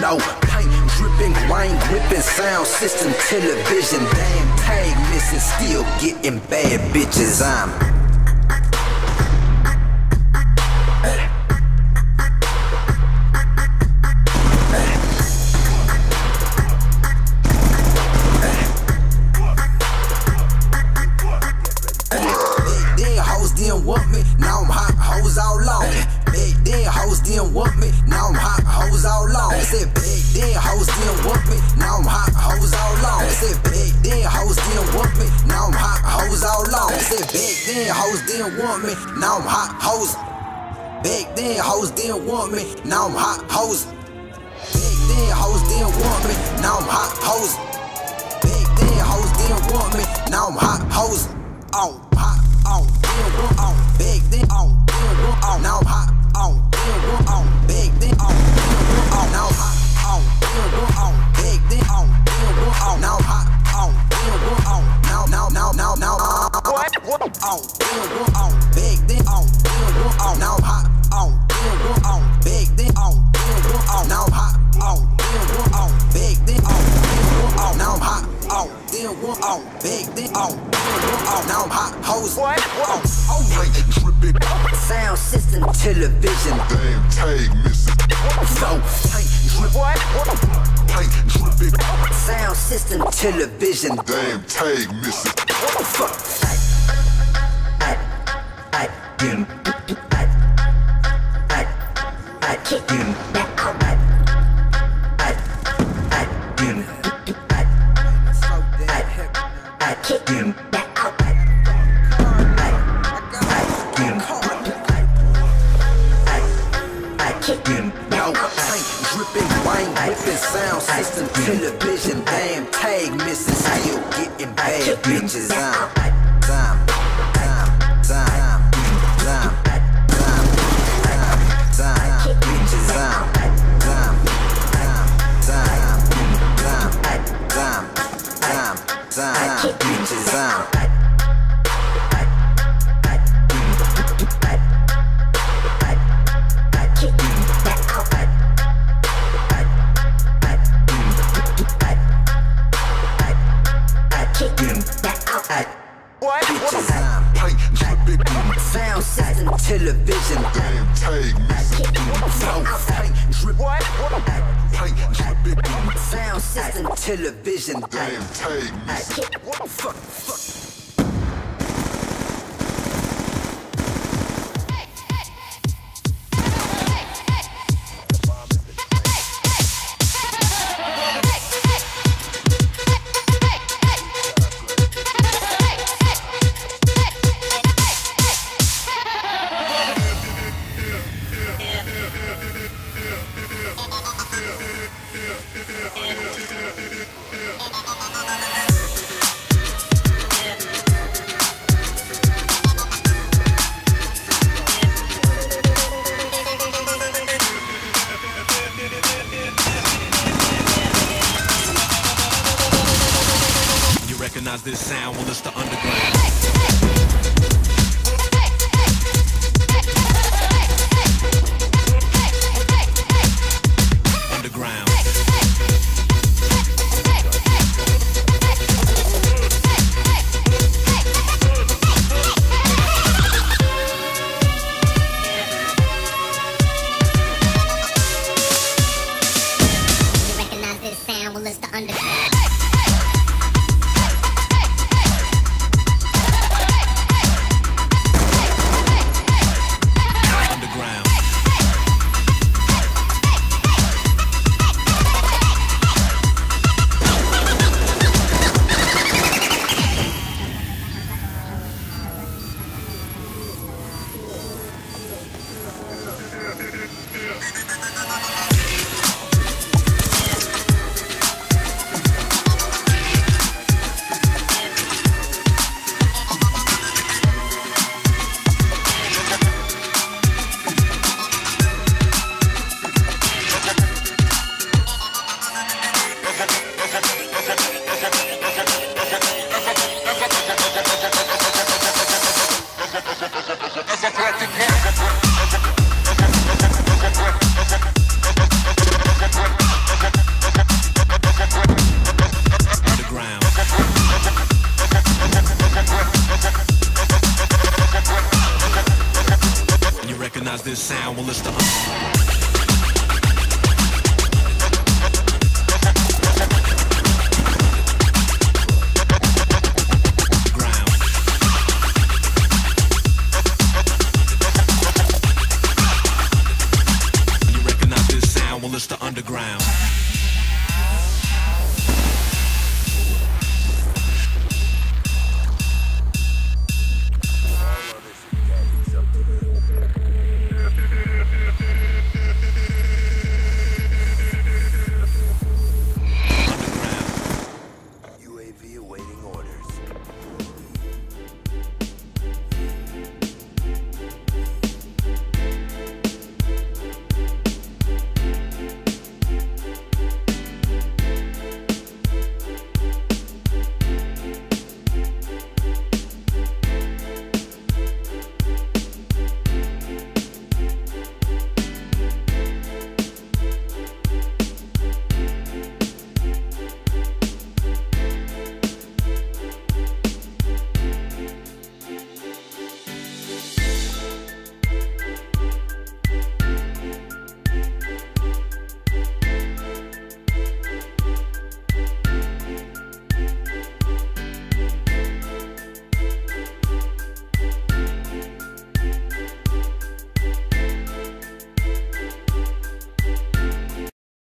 No paint, dripping, rain, whipping, sound system, television, damn tag missing, still getting bad bitches. I'm hoes didn't want me, now I'm hot hoes all on. me. Back then hoes didn't want me, now I'm hot hoes all on. Said back then hoes didn't want me, now I'm hot hoes all on. Said back then hoes didn't want me, now I'm hot hoes all on. Said back then hoes didn't want me, now I'm hot hoes. Back then hoes didn't want me, now I'm hot hoes. Back then hoes didn't want me, now I'm hot hoes. Back then hoes didn't want me, now I'm hot hoes. On, hot, on, didn't want on. Back then on, didn't want on. Now I'm hot, on. Back then on, didn't on. Now I'm hot, hoes. What? On, oh, Paint dripping, sound system, television. damn tag missing. So, paint, drip, what? Paint dripping, Sound system, television. damn tag missing. Fuck. I, I, I, dim, I, system, television, damn tag missing, still getting bad bitches. I'm, time, time, time, time, time, time, bitches. I'm, time, time, time, time, time, bitches. I'm. What? Bitches, I'm Paint dripping, sound system, television, damn tag missing. so paint, drip, What? Dripping, sound system, television, damn tag missing. fuck, fuck. Recognize this sound? Well, it's the recognize this